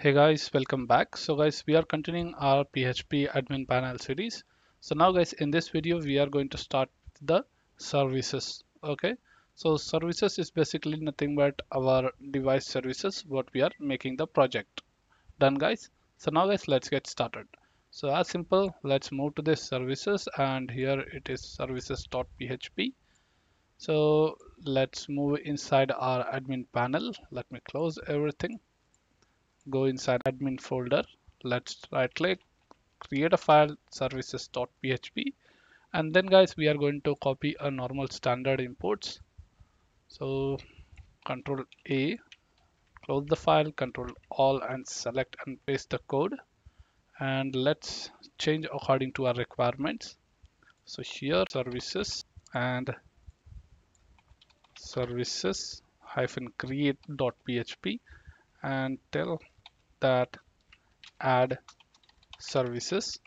Hey guys, welcome back. So guys, we are continuing our PHP admin panel series. So now guys, in this video, we are going to start the services. Okay. So services is basically nothing but our device services, what we are making the project. Done guys. So now guys, let's get started. So as simple, let's move to this services and here it is services.php. So let's move inside our admin panel. Let me close everything go inside admin folder. Let's right click create a file services.php and then guys we are going to copy a normal standard imports. So control a close the file control all and select and paste the code. And let's change according to our requirements. So here services and services hyphen create.php and tell that add services.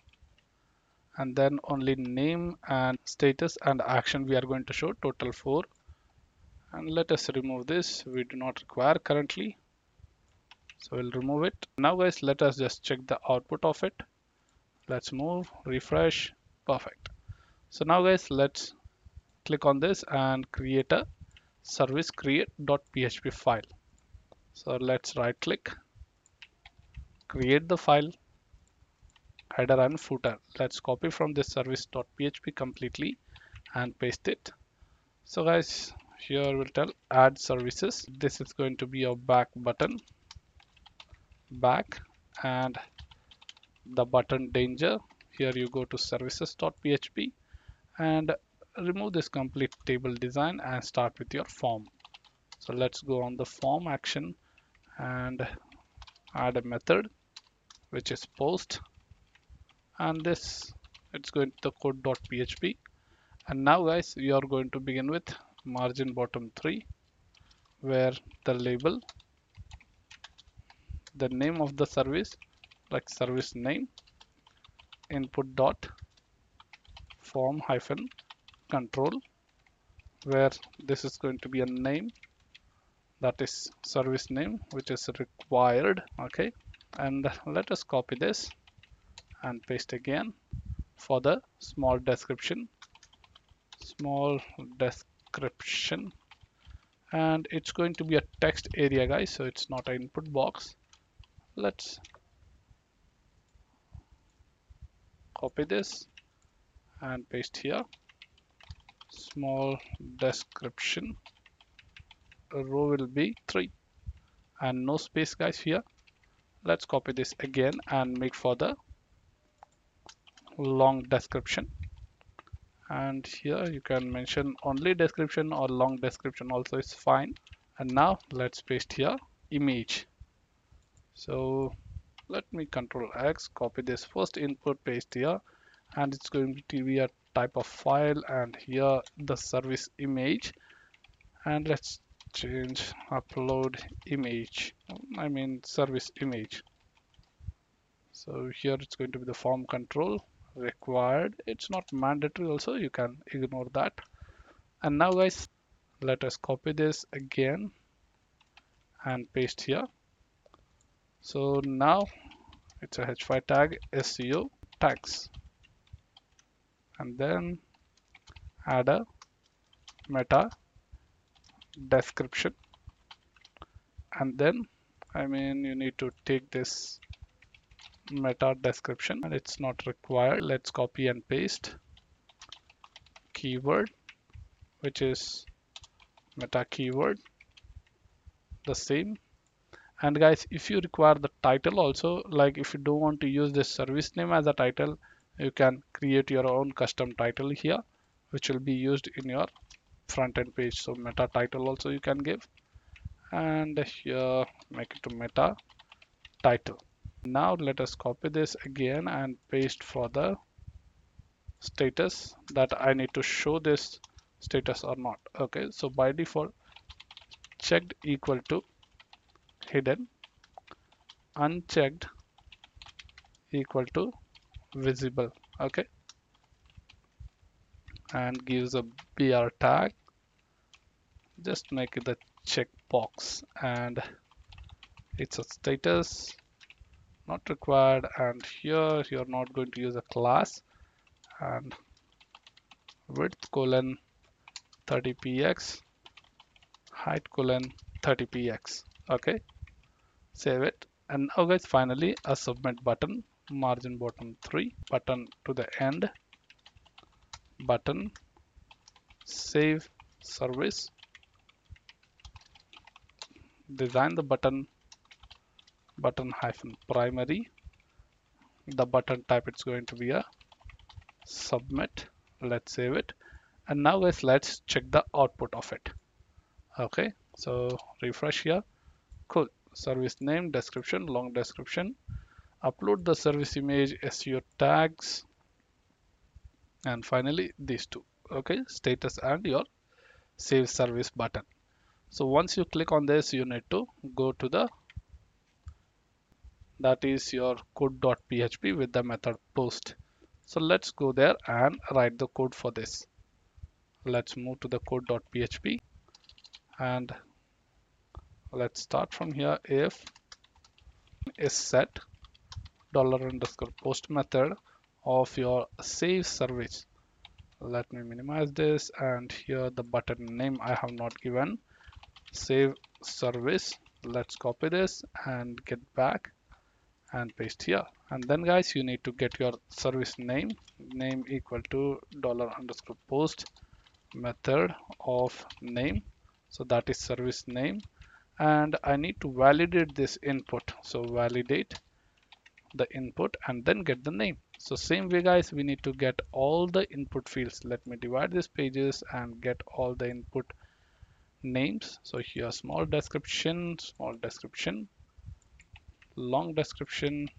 And then only name and status and action we are going to show total four. And let us remove this. We do not require currently. So we'll remove it. Now guys let us just check the output of it. Let's move refresh perfect. So now guys let's click on this and create a service create.php file. So let's right click create the file header and footer. Let's copy from this service.php completely and paste it. So guys here we'll tell add services. This is going to be a back button. Back and the button danger. Here you go to services.php and remove this complete table design and start with your form. So let's go on the form action and add a method which is post. And this it's going to the code.php and now guys we are going to begin with margin bottom 3 where the label the name of the service like service name input dot form hyphen control where this is going to be a name that is service name which is required okay and let us copy this and paste again for the small description. Small description. And it's going to be a text area guys so it's not an input box. Let's copy this and paste here. Small description. Row will be 3 and no space guys here let's copy this again and make for the long description. And here you can mention only description or long description also is fine. And now let's paste here image. So let me control X copy this first input paste here. And it's going to be a type of file. And here the service image. And let's change upload image I mean service image. So here it's going to be the form control required. It's not mandatory also you can ignore that. And now guys let us copy this again and paste here. So now it's a h5 tag SEO tags. And then add a meta description. And then I mean you need to take this meta description. And it's not required. Let's copy and paste keyword which is meta keyword the same. And guys if you require the title also like if you don't want to use this service name as a title you can create your own custom title here which will be used in your front end page so meta title also you can give. And here make it to meta title. Now let us copy this again and paste for the status that I need to show this status or not. Okay so by default checked equal to hidden unchecked equal to visible. Okay. And gives a br tag just make it the checkbox and it's a status not required and here you're not going to use a class and width colon 30px height colon 30px okay? Save it and now guys finally a submit button margin bottom 3 button to the end button save service design the button button hyphen primary. The button type it's going to be a submit. Let's save it. And now guys let's check the output of it. Okay so refresh here. Cool. Service name description long description. Upload the service image SEO tags. And finally these two. Okay status and your save service button so once you click on this you need to go to the that is your code.php with the method post. So let's go there and write the code for this. Let's move to the code.php and let's start from here. If is set dollar underscore post method of your save service. Let me minimize this and here the button name I have not given save service let's copy this and get back and paste here. And then guys you need to get your service name name equal to dollar underscore post method of name. So that is service name. And I need to validate this input. So validate the input and then get the name. So same way guys we need to get all the input fields. Let me divide these pages and get all the input names. So here small description small description long description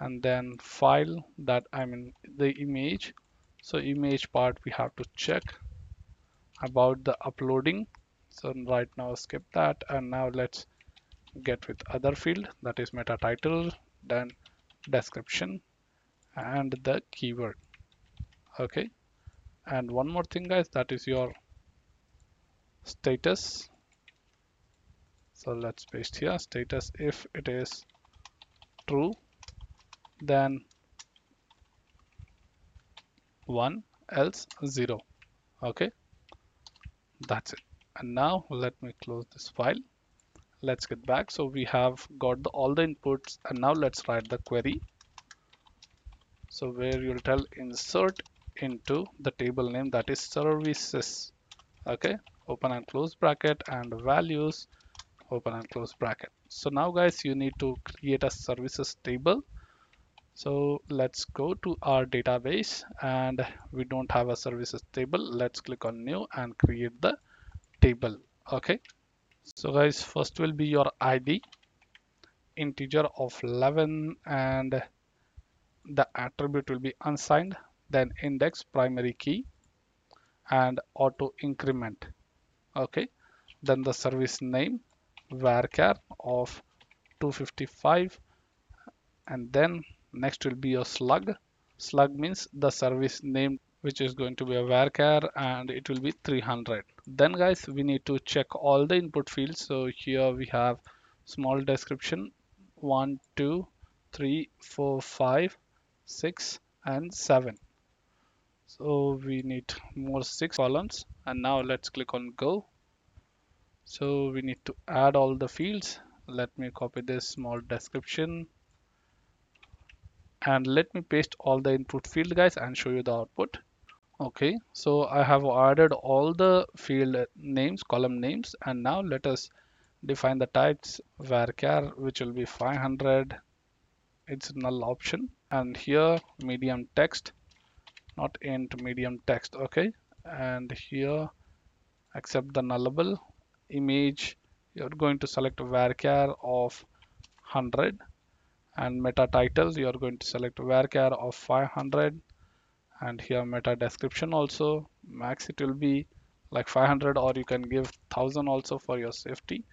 and then file that I mean the image. So image part we have to check about the uploading. So right now skip that and now let's get with other field that is meta title then description and the keyword. Okay? And one more thing guys that is your status. So let's paste here. Status if it is true then 1 else 0 okay? That's it. And now let me close this file. Let's get back. So we have got the, all the inputs. And now let's write the query. So where you'll tell insert into the table name that is services okay open and close bracket and values open and close bracket. So now guys you need to create a services table. So let's go to our database and we don't have a services table. Let's click on new and create the table okay? So guys first will be your id integer of 11 and the attribute will be unsigned then index primary key and auto increment okay. Then the service name varchar of 255 and then next will be your slug. Slug means the service name which is going to be a varchar and it will be 300 then guys we need to check all the input fields. So here we have small description. One two three four five six and seven so we need more six columns. And now let's click on go. So we need to add all the fields. Let me copy this small description. And let me paste all the input field guys and show you the output. Okay so I have added all the field names column names. And now let us define the types varchar which will be 500 it's null option. And here medium text not int medium text okay? And here accept the nullable image. You're going to select varchar of 100 and meta titles you are going to select varchar of 500 and here meta description also. Max it will be like 500 or you can give 1000 also for your safety.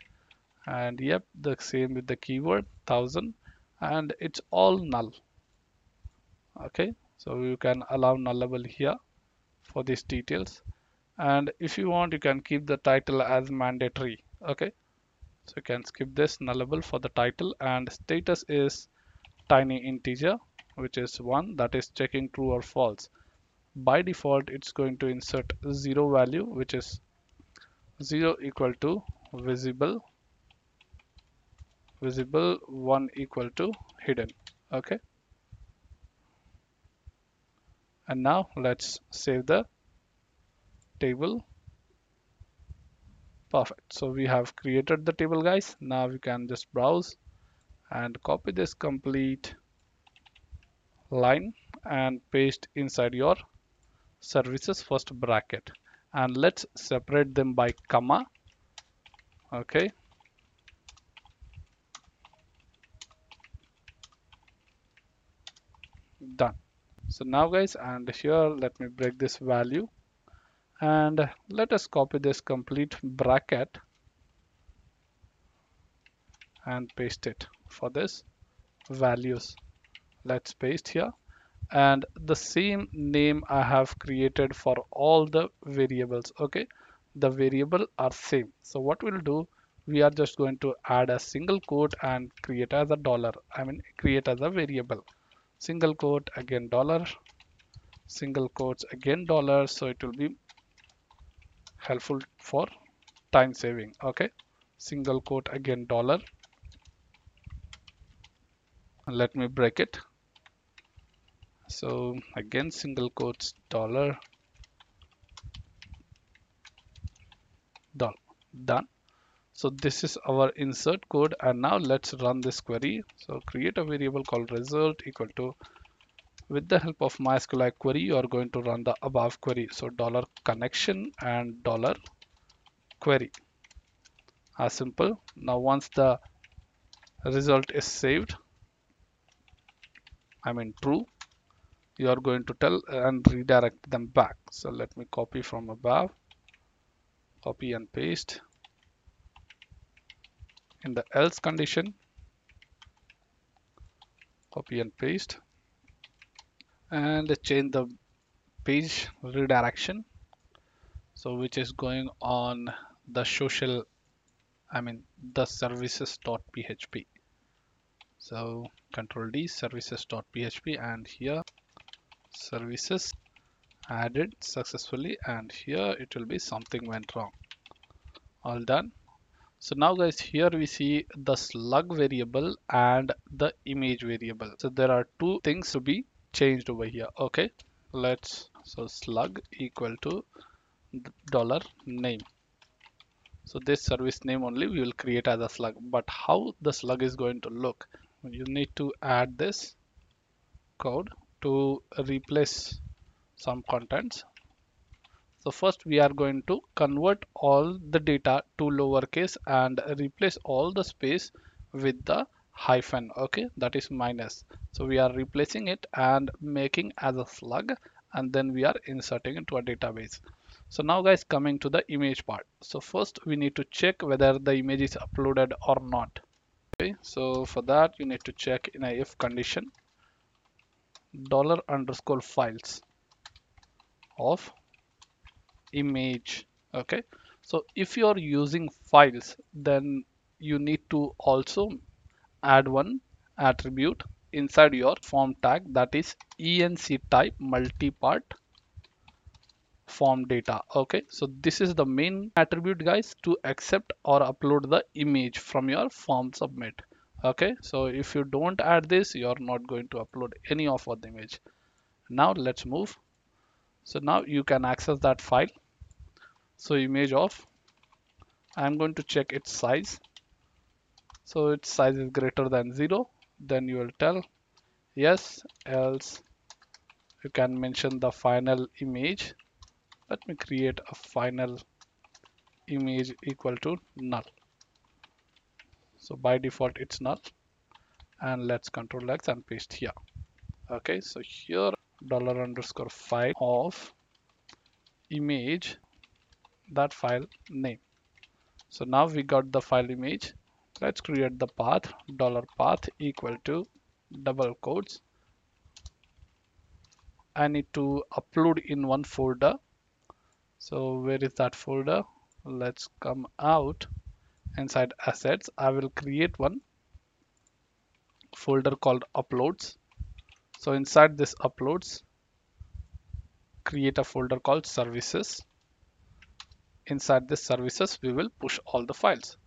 And yep the same with the keyword 1000 and it's all null okay so you can allow nullable here for these details. And if you want you can keep the title as mandatory okay? So you can skip this nullable for the title. And status is tiny integer which is one that is checking true or false. By default it's going to insert zero value which is zero equal to visible visible one equal to hidden okay and now let's save the table. Perfect. So we have created the table guys. Now we can just browse and copy this complete line and paste inside your services first bracket. And let's separate them by comma. Okay. Done so now guys and here let me break this value. And let us copy this complete bracket and paste it for this values. Let's paste here. And the same name I have created for all the variables okay? The variable are same. So what we'll do we are just going to add a single quote and create as a dollar I mean create as a variable single quote again dollar single quotes again dollar so it will be helpful for time saving okay? Single quote again dollar. Let me break it. So again single quotes dollar. Dollar done so this is our insert code and now let's run this query. So create a variable called result equal to with the help of MySQL query you are going to run the above query. So dollar connection and dollar query. As simple. Now once the result is saved I mean true you are going to tell and redirect them back. So let me copy from above copy and paste in the else condition. Copy and paste. And change the page redirection. So which is going on the social I mean the services.php so control D services.php and here services added successfully and here it will be something went wrong. All done so now guys here we see the slug variable and the image variable. So there are two things to be changed over here okay? Let's so slug equal to dollar name. So this service name only we will create as a slug. But how the slug is going to look? You need to add this code to replace some contents. So first we are going to convert all the data to lowercase and replace all the space with the hyphen okay? That is minus. So we are replacing it and making as a slug and then we are inserting into a database. So now guys coming to the image part. So first we need to check whether the image is uploaded or not. Okay so for that you need to check in a if condition dollar underscore files of image okay? So if you are using files then you need to also add one attribute inside your form tag that is enc type multipart form data okay? So this is the main attribute guys to accept or upload the image from your form submit okay? So if you don't add this you're not going to upload any of the image. Now let's move. So now you can access that file so image of I'm going to check its size. So its size is greater than zero. Then you will tell yes else you can mention the final image. Let me create a final image equal to null. So by default it's null. And let's control x and paste here. Okay so here dollar underscore file of image that file name. So now we got the file image. Let's create the path dollar path equal to double quotes. I need to upload in one folder. So where is that folder? Let's come out inside assets. I will create one folder called uploads. So inside this uploads create a folder called services inside this services we will push all the files.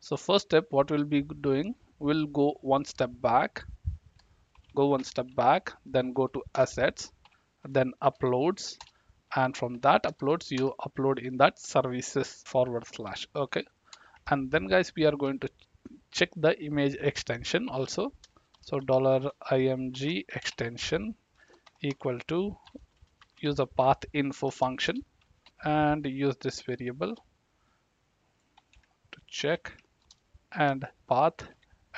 So first step what we'll be doing we'll go one step back go one step back then go to assets then uploads and from that uploads you upload in that services forward slash okay? And then guys we are going to check the image extension also. So dollar img extension equal to use a path info function and use this variable to check and path.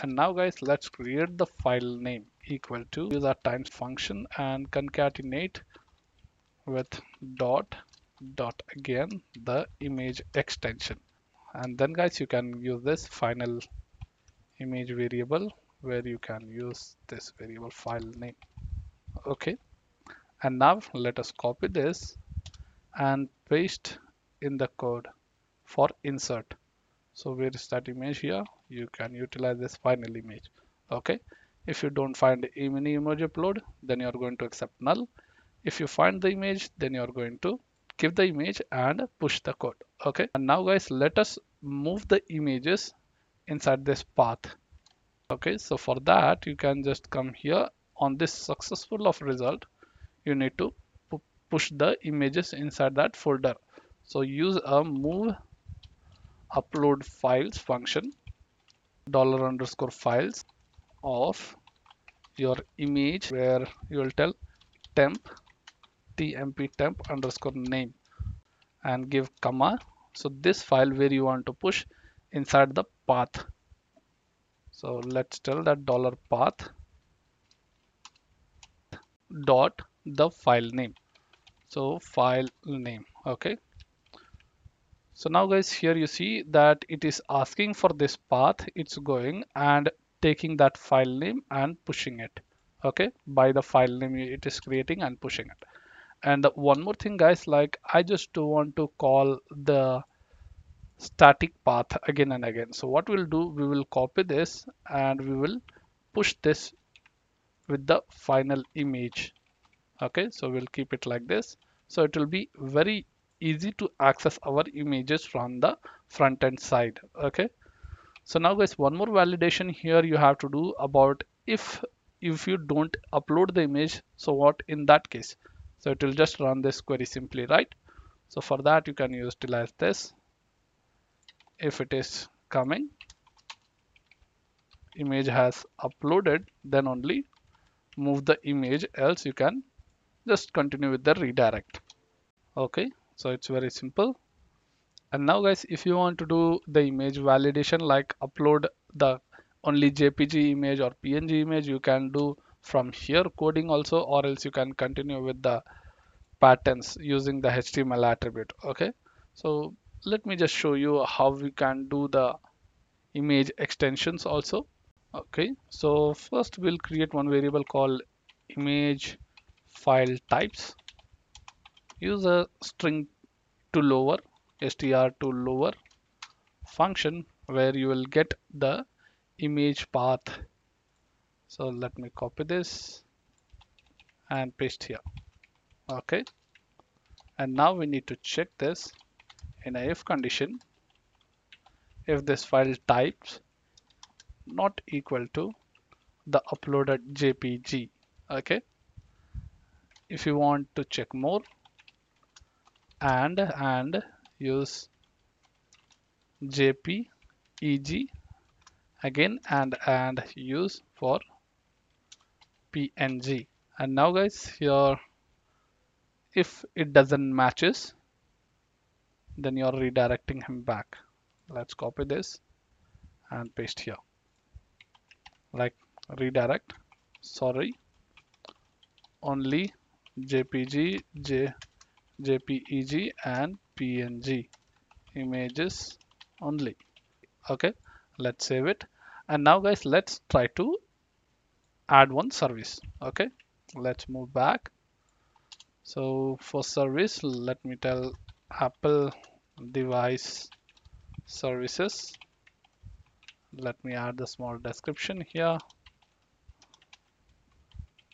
And now guys let's create the file name equal to use our times function and concatenate with dot dot again the image extension. And then guys you can use this final image variable where you can use this variable file name. Okay. And now let us copy this and paste in the code for insert. So where is that image here. You can utilize this final image okay? If you don't find any image upload then you are going to accept null. If you find the image then you are going to give the image and push the code okay? And now guys let us move the images inside this path okay? So for that you can just come here. On this successful of result you need to push the images inside that folder. So use a move upload files function dollar underscore files of your image where you will tell temp tmp temp underscore name and give comma. So this file where you want to push inside the path. So let's tell that dollar path dot the file name so file name okay? So now guys here you see that it is asking for this path. It's going and taking that file name and pushing it okay? By the file name it is creating and pushing it. And one more thing guys like i just want to call the static path again and again. So what we'll do we will copy this and we will push this with the final image okay so we'll keep it like this. So it will be very easy to access our images from the front end side. Okay so now guys one more validation here you have to do about if if you don't upload the image so what in that case? So it will just run this query simply right? So for that you can utilize this if it is coming. Image has uploaded then only move the image else you can just continue with the redirect. Okay so it's very simple. And now guys if you want to do the image validation like upload the only jpg image or png image you can do from here coding also or else you can continue with the patterns using the html attribute okay? So let me just show you how we can do the image extensions also okay? So first we'll create one variable called image file types. Use a string to lower str to lower function where you will get the image path. So let me copy this and paste here. Okay. And now we need to check this in a if condition. If this file types not equal to the uploaded jpg okay if you want to check more and and use jpeg again and and use for png and now guys here if it doesn't matches then you're redirecting him back. Let's copy this and paste here. Like redirect. Sorry. Only jpg j jpeg and png images only. Okay let's save it. And now guys let's try to add one service. Okay let's move back. So for service let me tell apple device services. Let me add the small description here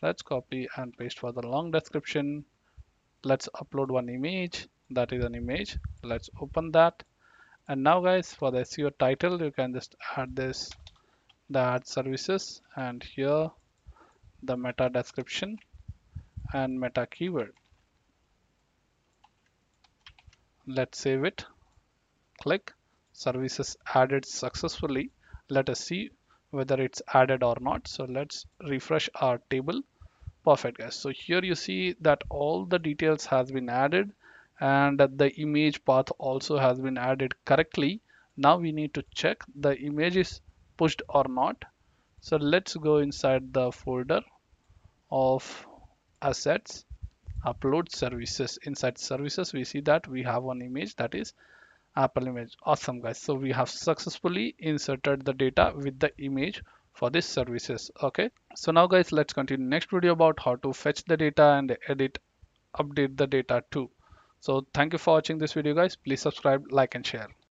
let's copy and paste for the long description. Let's upload one image. That is an image. Let's open that. And now guys for the SEO title you can just add this the ad services and here the meta description and meta keyword. Let's save it. Click. Services added successfully. Let us see whether it's added or not. So let's refresh our table. Perfect guys. So here you see that all the details has been added and the image path also has been added correctly. Now we need to check the image is pushed or not. So let's go inside the folder of assets upload services. Inside services we see that we have one image that is apple image. Awesome guys. So we have successfully inserted the data with the image for this services okay? So now guys let's continue. Next video about how to fetch the data and edit update the data too. So thank you for watching this video guys. Please subscribe like and share